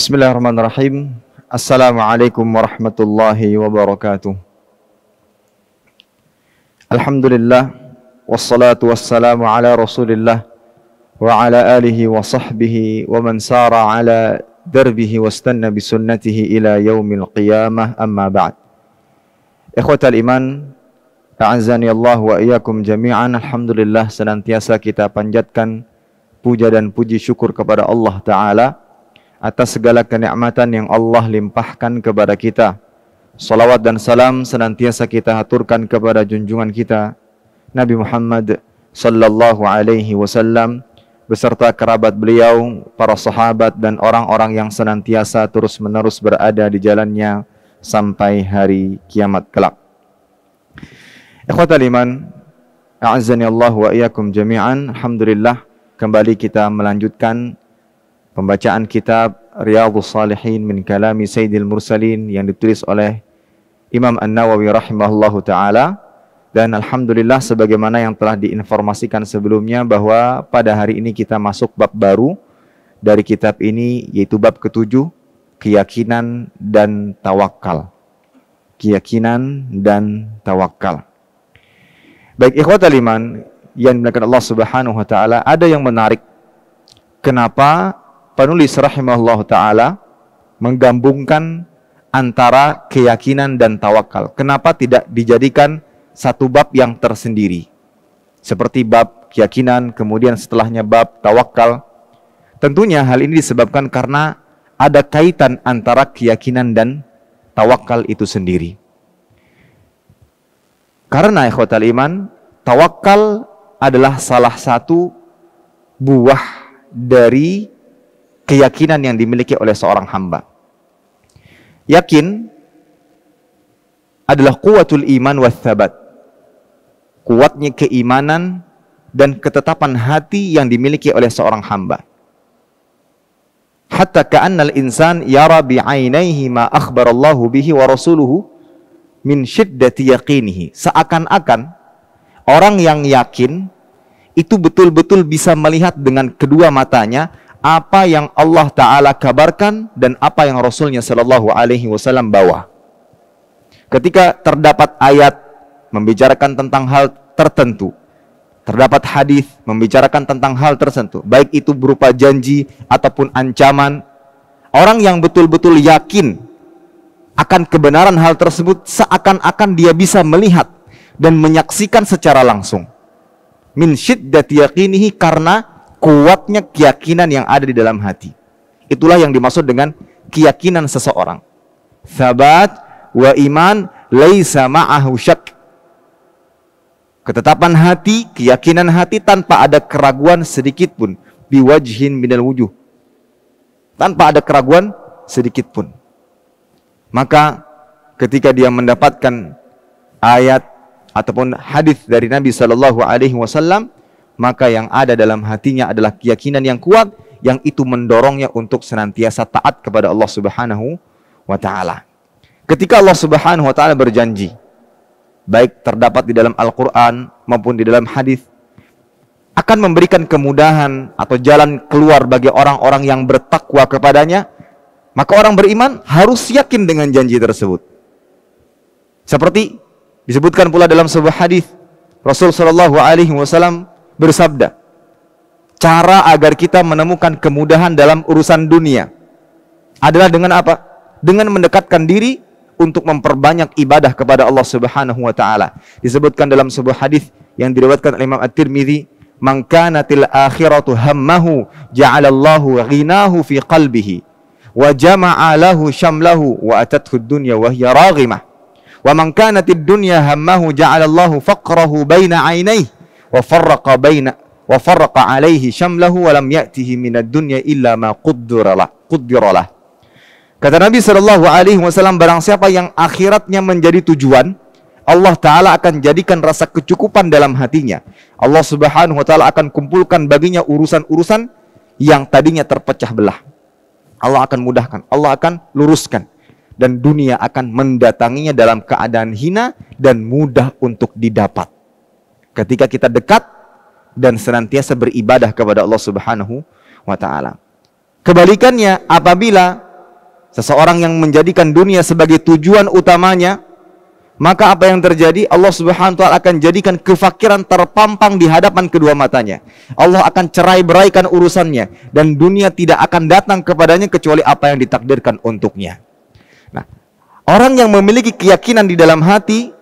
Bismillahirrahmanirrahim. Assalamualaikum warahmatullahi wabarakatuh. Alhamdulillah wassalatu wassalamu ala Rasulillah wa ala alihi wa sahbihi wa man sara ala wastanna bi sunnatihi ila yaumil qiyamah amma ba'd. Ikhwatal iman, a'azzani Allah wa iyyakum jami'an. Alhamdulillah senantiasa kita panjatkan puja dan puji syukur kepada Allah taala atas segala kenikmatan yang Allah limpahkan kepada kita. Salawat dan salam senantiasa kita haturkan kepada junjungan kita Nabi Muhammad sallallahu alaihi wasallam beserta kerabat beliau, para sahabat dan orang-orang yang senantiasa terus-menerus berada di jalannya sampai hari kiamat kelak. Ikhwatal iman, a'azzani Allah wa iyyakum jami'an. Alhamdulillah kembali kita melanjutkan pembacaan kitab Riyadhus Salihin min kalami Sayyidil Mursalin yang ditulis oleh Imam An-Nawawi rahimahullahu taala dan alhamdulillah sebagaimana yang telah diinformasikan sebelumnya bahwa pada hari ini kita masuk bab baru dari kitab ini yaitu bab ketujuh keyakinan dan tawakal. Keyakinan dan tawakal. Baik ikhwatal iman yang dimuliakan Allah Subhanahu wa taala, ada yang menarik kenapa penulis rahimahullah taala menggabungkan antara keyakinan dan tawakal. Kenapa tidak dijadikan satu bab yang tersendiri. Seperti bab keyakinan, kemudian setelahnya bab tawakal. Tentunya hal ini disebabkan karena ada kaitan antara keyakinan dan tawakal itu sendiri. Karena ikhwatal iman, tawakal adalah salah satu buah dari keyakinan yang dimiliki oleh seorang hamba. Yakin adalah kuatul iman wa thabat kuatnya keimanan dan ketetapan hati yang dimiliki oleh seorang hamba. Hatta ka'annal insan yara bi'ainaihi ma akhbarallahu bihi wa rasuluhu min syiddati yaqinihi. Seakan-akan orang yang yakin itu betul-betul bisa melihat dengan kedua matanya apa yang Allah Ta'ala kabarkan dan apa yang Rasulnya Sallallahu Alaihi Wasallam bawa. Ketika terdapat ayat membicarakan tentang hal tertentu. Terdapat hadis membicarakan tentang hal tertentu, baik itu berupa janji ataupun ancaman. Orang yang betul-betul yakin akan kebenaran hal tersebut seakan-akan dia bisa melihat dan menyaksikan secara langsung. Min syiddati yaqinihi karena kuatnya keyakinan yang ada di dalam hati. Itulah yang dimaksud dengan keyakinan seseorang. Sabat wa iman laisa ma'ahu syak Ketetapan hati, keyakinan hati tanpa ada keraguan sedikit pun. Biwajhin minal wujuh. Tanpa ada keraguan sedikit pun. Maka ketika dia mendapatkan ayat ataupun hadis dari Nabi Shallallahu Alaihi Wasallam, maka yang ada dalam hatinya adalah keyakinan yang kuat, yang itu mendorongnya untuk senantiasa taat kepada Allah Subhanahu wa Ta'ala. Ketika Allah Subhanahu wa Ta'ala berjanji, baik terdapat di dalam Al-Quran maupun di dalam hadis akan memberikan kemudahan atau jalan keluar bagi orang-orang yang bertakwa kepadanya, maka orang beriman harus yakin dengan janji tersebut. Seperti disebutkan pula dalam sebuah hadis, Rasul Shallallahu Alaihi Wasallam bersabda, cara agar kita menemukan kemudahan dalam urusan dunia adalah dengan apa? Dengan mendekatkan diri untuk memperbanyak ibadah kepada Allah Subhanahu wa taala. Disebutkan dalam sebuah hadis yang diriwayatkan oleh Imam At-Tirmizi, "Man kanatil akhiratu hammahu ja'alallahu ghinahu fi qalbihi wa jama'a lahu syamlahu wa atathu ad-dunya wa hiya raghimah. Wa man kanatid dunya hammahu ja'alallahu faqrahu baina 'ainayhi wa farraqa 'alaihi syamlahu wa lam ya'tihi minad dunya illa ma qaddara lah." Qaddara lah. Kata Nabi Shallallahu Alaihi Wasallam, barang siapa yang akhiratnya menjadi tujuan, Allah Taala akan jadikan rasa kecukupan dalam hatinya. Allah Subhanahu Wa Taala akan kumpulkan baginya urusan-urusan yang tadinya terpecah belah. Allah akan mudahkan, Allah akan luruskan, dan dunia akan mendatanginya dalam keadaan hina dan mudah untuk didapat. Ketika kita dekat dan senantiasa beribadah kepada Allah Subhanahu Wa Taala. Kebalikannya, apabila seseorang yang menjadikan dunia sebagai tujuan utamanya, maka apa yang terjadi? Allah Subhanahu wa taala akan jadikan kefakiran terpampang di hadapan kedua matanya. Allah akan cerai beraikan urusannya dan dunia tidak akan datang kepadanya kecuali apa yang ditakdirkan untuknya. Nah, orang yang memiliki keyakinan di dalam hati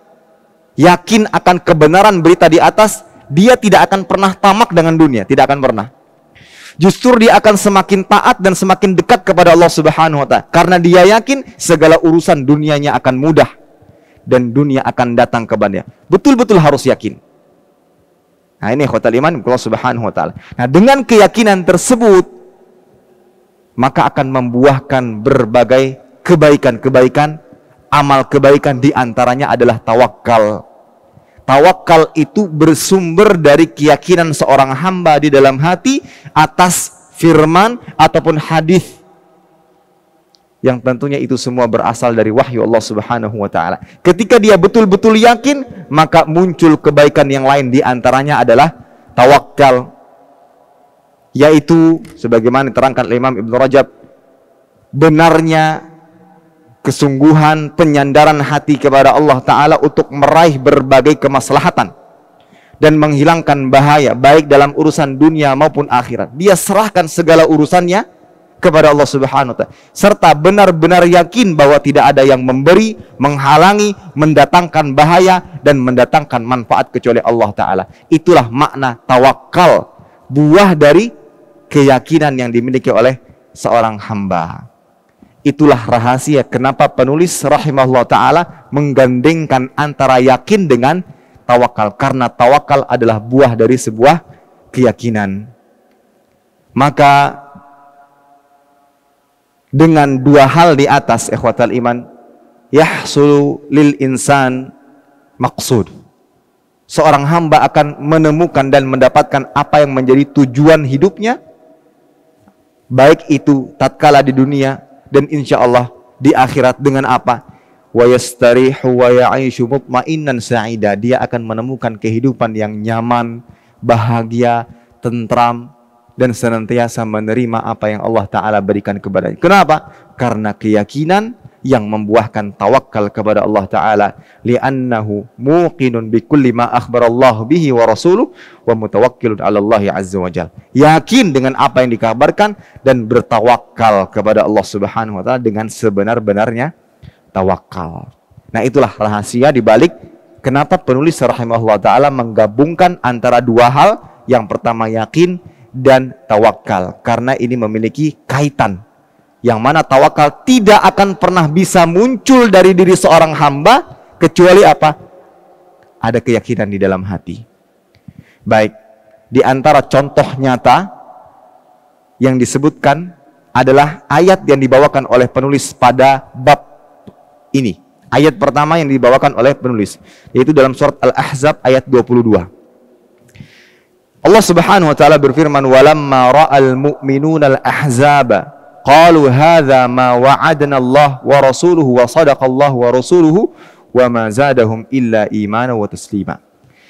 yakin akan kebenaran berita di atas, dia tidak akan pernah tamak dengan dunia, tidak akan pernah. Justru dia akan semakin taat dan semakin dekat kepada Allah Subhanahu wa taala karena dia yakin segala urusan dunianya akan mudah dan dunia akan datang kepadanya. Betul-betul harus yakin. Nah ini khotal iman Allah subhanahu wa ta'ala. Nah dengan keyakinan tersebut, maka akan membuahkan berbagai kebaikan-kebaikan, amal kebaikan di antaranya adalah tawakal. Tawakal itu bersumber dari keyakinan seorang hamba di dalam hati atas firman ataupun hadis yang tentunya itu semua berasal dari wahyu Allah Subhanahu wa taala. Ketika dia betul-betul yakin, maka muncul kebaikan yang lain di antaranya adalah tawakal yaitu sebagaimana diterangkan Imam Ibnu Rajab benarnya kesungguhan penyandaran hati kepada Allah taala untuk meraih berbagai kemaslahatan dan menghilangkan bahaya baik dalam urusan dunia maupun akhirat. Dia serahkan segala urusannya kepada Allah Subhanahu wa taala serta benar-benar yakin bahwa tidak ada yang memberi, menghalangi, mendatangkan bahaya dan mendatangkan manfaat kecuali Allah taala. Itulah makna tawakal, buah dari keyakinan yang dimiliki oleh seorang hamba. Itulah rahasia kenapa penulis rahimahullah taala menggandengkan antara yakin dengan tawakal karena tawakal adalah buah dari sebuah keyakinan. Maka dengan dua hal di atas ikhwatal iman yahsulu lil insan maksud seorang hamba akan menemukan dan mendapatkan apa yang menjadi tujuan hidupnya baik itu tatkala di dunia dan insya Allah di akhirat dengan apa wa yastarihu wa ya'ishu sa'ida dia akan menemukan kehidupan yang nyaman bahagia tentram dan senantiasa menerima apa yang Allah Ta'ala berikan kepadanya. Kenapa? Karena keyakinan yang membuahkan tawakal kepada Allah Ta'ala. Liannahu muqinun bikulli ma akhbarallahu bihi wa rasuluh wa mutawakkilun ala Allah Azza wa. Yakin dengan apa yang dikabarkan dan bertawakal kepada Allah Subhanahu wa Ta'ala dengan sebenar-benarnya tawakal. Nah itulah rahasia di balik kenapa penulis rahimahullah ta'ala menggabungkan antara dua hal. Yang pertama yakin, dan tawakal karena ini memiliki kaitan yang mana tawakal tidak akan pernah bisa muncul dari diri seorang hamba kecuali apa? Ada keyakinan di dalam hati. Baik, di antara contoh nyata yang disebutkan adalah ayat yang dibawakan oleh penulis pada bab ini. Ayat pertama yang dibawakan oleh penulis yaitu dalam surat Al-Ahzab ayat 22. Allah Subhanahu wa taala berfirman walamma ra'al mu'minuna al-ahzaba qalu hadza ma wa'adana Allah wa rasuluhu wa sadaqa Allah wa rasuluhu wa ma zadahum illa imana wa taslima.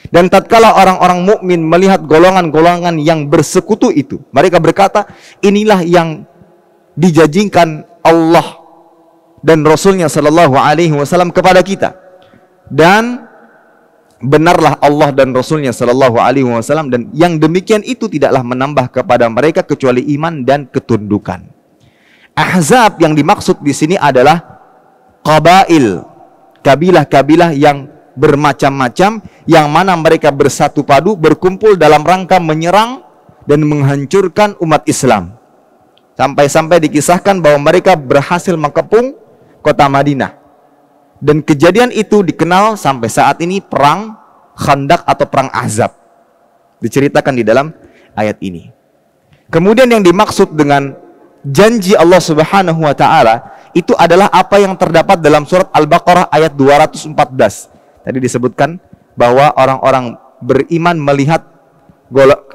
Dan tatkala orang-orang mukmin melihat golongan-golongan yang bersekutu itu, mereka berkata, inilah yang dijanjikan Allah dan Rasulnya Shallallahu Alaihi Wasallam kepada kita. Dan benarlah Allah dan Rasulnya Shallallahu Alaihi Wasallam dan yang demikian itu tidaklah menambah kepada mereka kecuali iman dan ketundukan. Ahzab yang dimaksud di sini adalah kabail, kabilah-kabilah yang bermacam-macam yang mana mereka bersatu padu berkumpul dalam rangka menyerang dan menghancurkan umat Islam. Sampai-sampai dikisahkan bahwa mereka berhasil mengepung kota Madinah. Dan kejadian itu dikenal sampai saat ini perang Khandak atau perang Azab. Diceritakan di dalam ayat ini. Kemudian yang dimaksud dengan janji Allah Subhanahu wa taala itu adalah apa yang terdapat dalam surat Al-Baqarah ayat 214. Tadi disebutkan bahwa orang-orang beriman melihat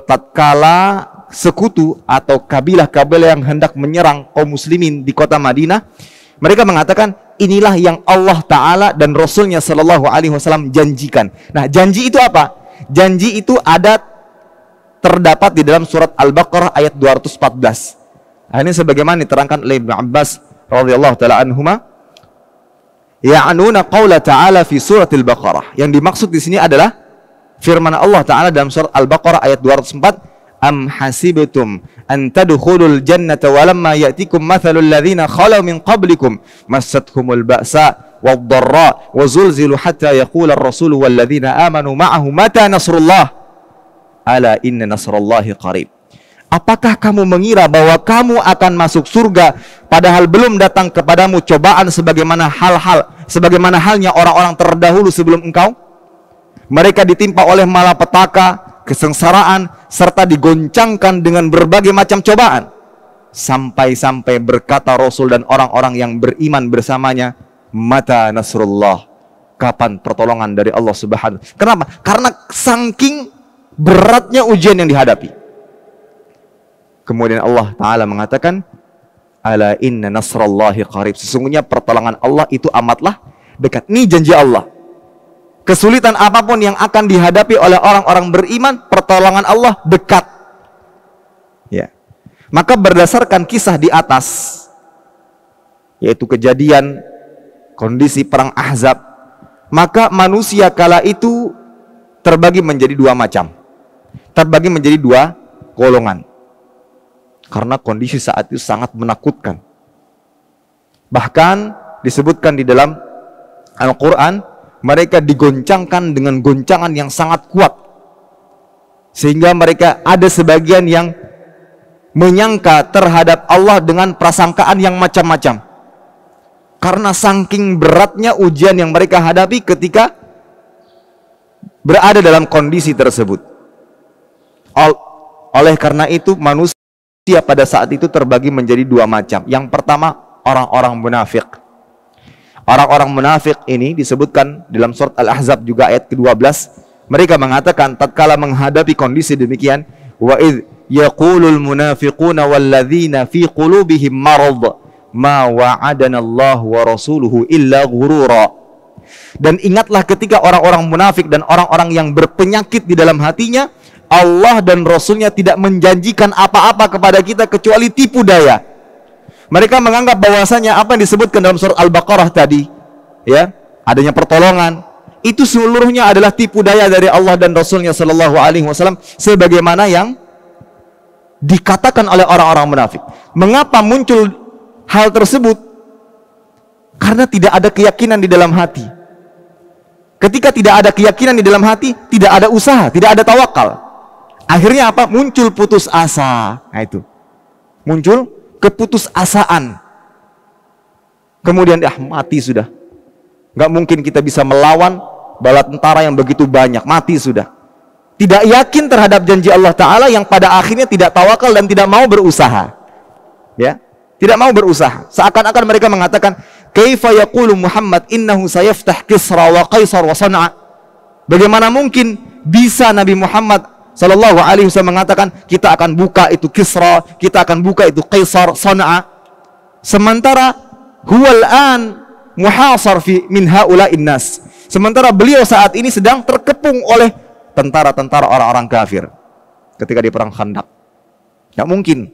tatkala sekutu atau kabilah-kabilah yang hendak menyerang kaum muslimin di kota Madinah, mereka mengatakan inilah yang Allah Ta'ala dan Rasulnya Sallallahu Alaihi Wasallam janjikan. Nah, janji itu apa? Janji itu ada terdapat di dalam surat Al-Baqarah ayat 214. Nah, ini sebagaimana diterangkan oleh Ibn Abbas radhiyallahu taala anhuma ya'nuna qaula ta'ala fi surat al-Baqarah. Yang dimaksud di sini adalah firman Allah taala dalam surat Al-Baqarah ayat 204, "Am hasibtum an tadkhulul jannata wa lamma ya'tikum mathalul ladzina khalu min qablikum massathumul ba'sa wad-dharra wa zulzilu hatta yaqula ar-rasul wal ladzina amanu ma'ahu mata nasrullah ala inna nasrallahi qarib." Apakah kamu mengira bahwa kamu akan masuk surga padahal belum datang kepadamu cobaan sebagaimana hal-hal sebagaimana halnya orang-orang terdahulu sebelum engkau? Mereka ditimpa oleh malapetaka, kesengsaraan serta digoncangkan dengan berbagai macam cobaan. Sampai-sampai berkata Rasul dan orang-orang yang beriman bersamanya, "Mata nasrullah." Kapan pertolongan dari Allah Subhanahu? Kenapa? Karena saking beratnya ujian yang dihadapi. Kemudian Allah Ta'ala mengatakan, Ala inna nasrallahi qarib. Sesungguhnya pertolongan Allah itu amatlah dekat. Ini janji Allah. Kesulitan apa pun yang akan dihadapi oleh orang-orang beriman, pertolongan Allah dekat. Ya. Maka berdasarkan kisah di atas, yaitu kejadian kondisi perang Ahzab, maka manusia kala itu terbagi menjadi dua macam. Terbagi menjadi dua golongan karena kondisi saat itu sangat menakutkan. Bahkan disebutkan di dalam Al-Quran, mereka digoncangkan dengan goncangan yang sangat kuat. Sehingga mereka ada sebagian yang menyangka terhadap Allah dengan prasangkaan yang macam-macam. Karena saking beratnya ujian yang mereka hadapi ketika berada dalam kondisi tersebut. Oleh karena itu manusia Manusia pada saat itu terbagi menjadi dua macam. Yang pertama, orang-orang munafik. Orang-orang munafik ini disebutkan dalam surat Al-Ahzab juga ayat ke-12. Mereka mengatakan tatkala menghadapi kondisi demikian, wa id yaqulul munafiquna walladzina fi qulubihim marad ma wa'adana Allah wa rasuluhu illa ghurura. Dan ingatlah ketika orang-orang munafik dan orang-orang yang berpenyakit di dalam hatinya Allah dan Rasulnya tidak menjanjikan apa-apa kepada kita kecuali tipu daya. Mereka menganggap bahwasanya apa yang disebutkan dalam surat Al-Baqarah tadi, ya, adanya pertolongan, itu seluruhnya adalah tipu daya dari Allah dan Rasulnya Shallallahu Alaihi Wasallam, sebagaimana yang dikatakan oleh orang-orang munafik. Mengapa muncul hal tersebut? Karena tidak ada keyakinan di dalam hati. Ketika tidak ada keyakinan di dalam hati, tidak ada usaha, tidak ada tawakal. Akhirnya apa? Muncul putus asa. Nah itu. Muncul keputusasaan. Kemudian ah mati sudah. Gak mungkin kita bisa melawan bala tentara yang begitu banyak. Mati sudah. Tidak yakin terhadap janji Allah Ta'ala yang pada akhirnya tidak tawakal dan tidak mau berusaha. Ya, tidak mau berusaha. Seakan-akan mereka mengatakan, "Kaifa yaqulu Muhammad innahu sayaftah Kisra wa Qaisar wa Sana'a?" Bagaimana mungkin bisa Nabi Muhammad Sallallahu alaihi wasallam mengatakan kita akan buka itu Kisra, kita akan buka itu Kaisar, Sana'a. Sementara huwal an muhasar fi min haula'in nas. Sementara beliau saat ini sedang terkepung oleh tentara-tentara orang-orang kafir ketika di perang Khandaq. Tidak mungkin.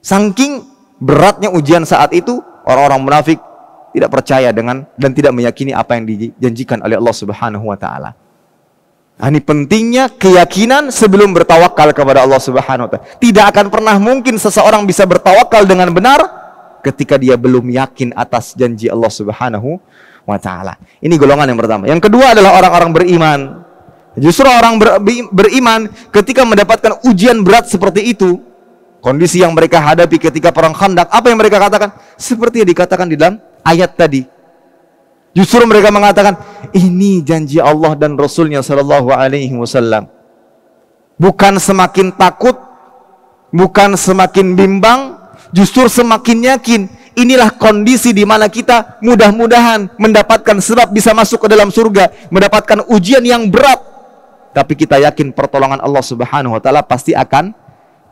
Saking beratnya ujian saat itu, orang-orang munafik tidak percaya dengan dan tidak meyakini apa yang dijanjikan oleh Allah Subhanahu wa taala. Nah, ini pentingnya keyakinan sebelum bertawakal kepada Allah Subhanahu wa taala. Tidak akan pernah mungkin seseorang bisa bertawakal dengan benar ketika dia belum yakin atas janji Allah Subhanahu wa taala. Ini golongan yang pertama. Yang kedua adalah orang-orang beriman. Justru orang ber, beriman ketika mendapatkan ujian berat seperti itu, kondisi yang mereka hadapi ketika perang Khandaq, apa yang mereka katakan? Seperti yang dikatakan di dalam ayat tadi. Justru mereka mengatakan ini janji Allah dan Rasulnya Shallallahu Alaihi Wasallam. Bukan semakin takut, bukan semakin bimbang, justru semakin yakin. Inilah kondisi di mana kita mudah-mudahan mendapatkan sebab bisa masuk ke dalam surga, mendapatkan ujian yang berat. Tapi kita yakin pertolongan Allah Subhanahu wa taala pasti akan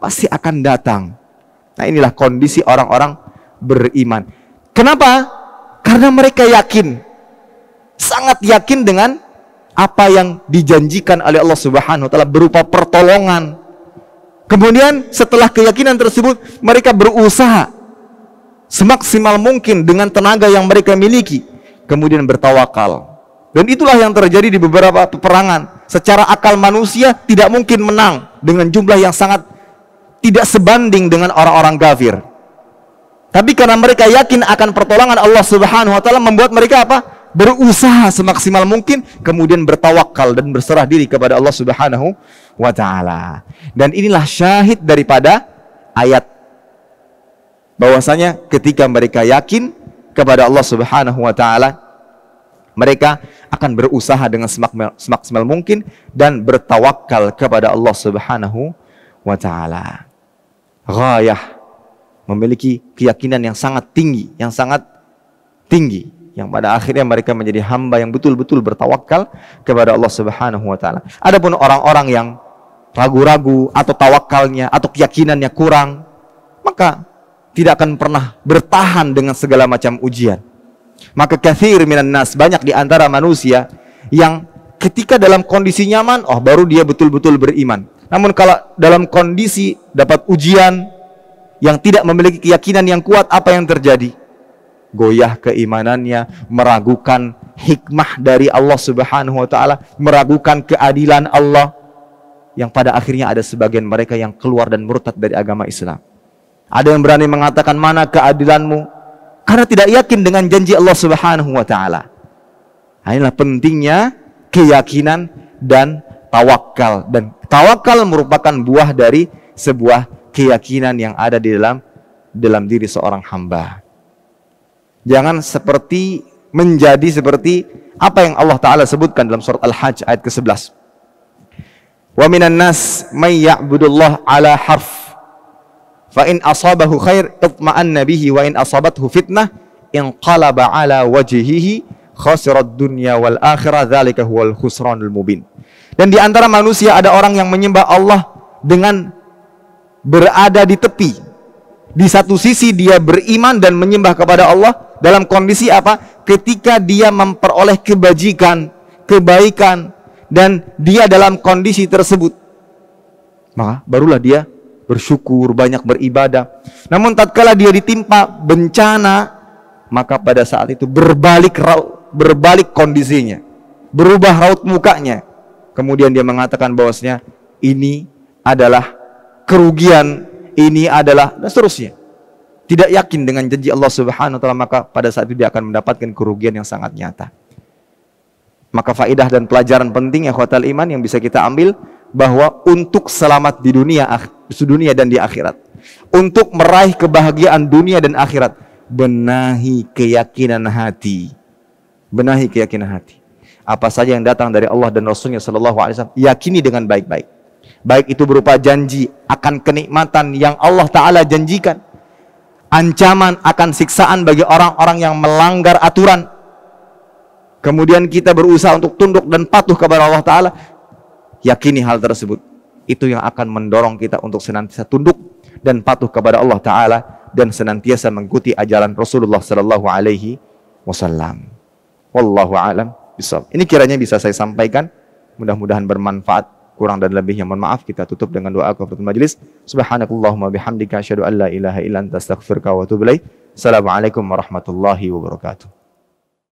pasti akan datang. Nah, inilah kondisi orang-orang beriman. Kenapa? Karena mereka yakin sangat yakin dengan apa yang dijanjikan oleh Allah Subhanahu wa taala berupa pertolongan. Kemudian setelah keyakinan tersebut mereka berusaha semaksimal mungkin dengan tenaga yang mereka miliki, kemudian bertawakal. Dan itulah yang terjadi di beberapa peperangan. Secara akal manusia tidak mungkin menang dengan jumlah yang sangat tidak sebanding dengan orang-orang kafir. Tapi karena mereka yakin akan pertolongan Allah Subhanahu wa taala membuat mereka apa? Berusaha semaksimal mungkin kemudian bertawakal dan berserah diri kepada Allah Subhanahu wa taala. Dan inilah syahid daripada ayat bahwasanya ketika mereka yakin kepada Allah Subhanahu wa taala mereka akan berusaha dengan semaksimal, semaksimal mungkin dan bertawakal kepada Allah Subhanahu wa taala. Ghayah memiliki keyakinan yang sangat tinggi, yang sangat tinggi yang pada akhirnya mereka menjadi hamba yang betul-betul bertawakal kepada Allah Subhanahu wa taala. Adapun orang-orang yang ragu-ragu atau tawakalnya atau keyakinannya kurang, maka tidak akan pernah bertahan dengan segala macam ujian. Maka kathir minan nas, banyak di antara manusia yang ketika dalam kondisi nyaman, oh baru dia betul-betul beriman. Namun kalau dalam kondisi dapat ujian yang tidak memiliki keyakinan yang kuat, apa yang terjadi? Goyah keimanannya, meragukan hikmah dari Allah Subhanahu wa taala, meragukan keadilan Allah yang pada akhirnya ada sebagian mereka yang keluar dan murtad dari agama Islam. Ada yang berani mengatakan mana keadilanmu? Karena tidak yakin dengan janji Allah Subhanahu wa taala. Nah, inilah pentingnya keyakinan dan tawakal dan tawakal merupakan buah dari sebuah keyakinan yang ada di dalam dalam diri seorang hamba. Jangan seperti menjadi seperti apa yang Allah taala sebutkan dalam surat Al-Hajj ayat ke-11. Wa minan nas may ya'budullah ala harf Fa in asabahu khair itma'anna bihi wa in asabathu fitnah inqalaba ala wajhihi khasirat dunya wal akhirah dzalika huwal khusranul mubin. Dan di antara manusia ada orang yang menyembah Allah dengan berada di tepi. Di satu sisi dia beriman dan menyembah kepada Allah dalam kondisi apa? Ketika dia memperoleh kebajikan, kebaikan dan dia dalam kondisi tersebut. Maka barulah dia bersyukur, banyak beribadah. Namun tatkala dia ditimpa bencana, maka pada saat itu berbalik raut, berbalik kondisinya. Berubah raut mukanya. Kemudian dia mengatakan bahwasanya ini adalah kerugian, ini adalah dan seterusnya. Tidak yakin dengan janji Allah Subhanahu wa taala maka pada saat itu dia akan mendapatkan kerugian yang sangat nyata. Maka faidah dan pelajaran penting ya khotal iman yang bisa kita ambil bahwa untuk selamat di dunia dunia dan di akhirat untuk meraih kebahagiaan dunia dan akhirat benahi keyakinan hati. Benahi keyakinan hati. Apa saja yang datang dari Allah dan Rasulnya Shallallahu Alaihi Wasallam yakini dengan baik-baik. Baik itu berupa janji akan kenikmatan yang Allah Taala janjikan ancaman akan siksaan bagi orang-orang yang melanggar aturan kemudian kita berusaha untuk tunduk dan patuh kepada Allah Taala yakini hal tersebut. Itu yang akan mendorong kita untuk senantiasa tunduk dan patuh kepada Allah Ta'ala dan senantiasa mengikuti ajaran Rasulullah Sallallahu Alaihi Wasallam. Wallahu alam bisawab. Ini kiranya bisa saya sampaikan. Mudah-mudahan bermanfaat. Kurang dan lebihnya mohon maaf. Kita tutup dengan doa kafaratul majlis. Subhanakallahumma bihamdika asyhadu an la ilaha illa anta astaghfiruka wa atubu ilaik. Assalamualaikum warahmatullahi wabarakatuh.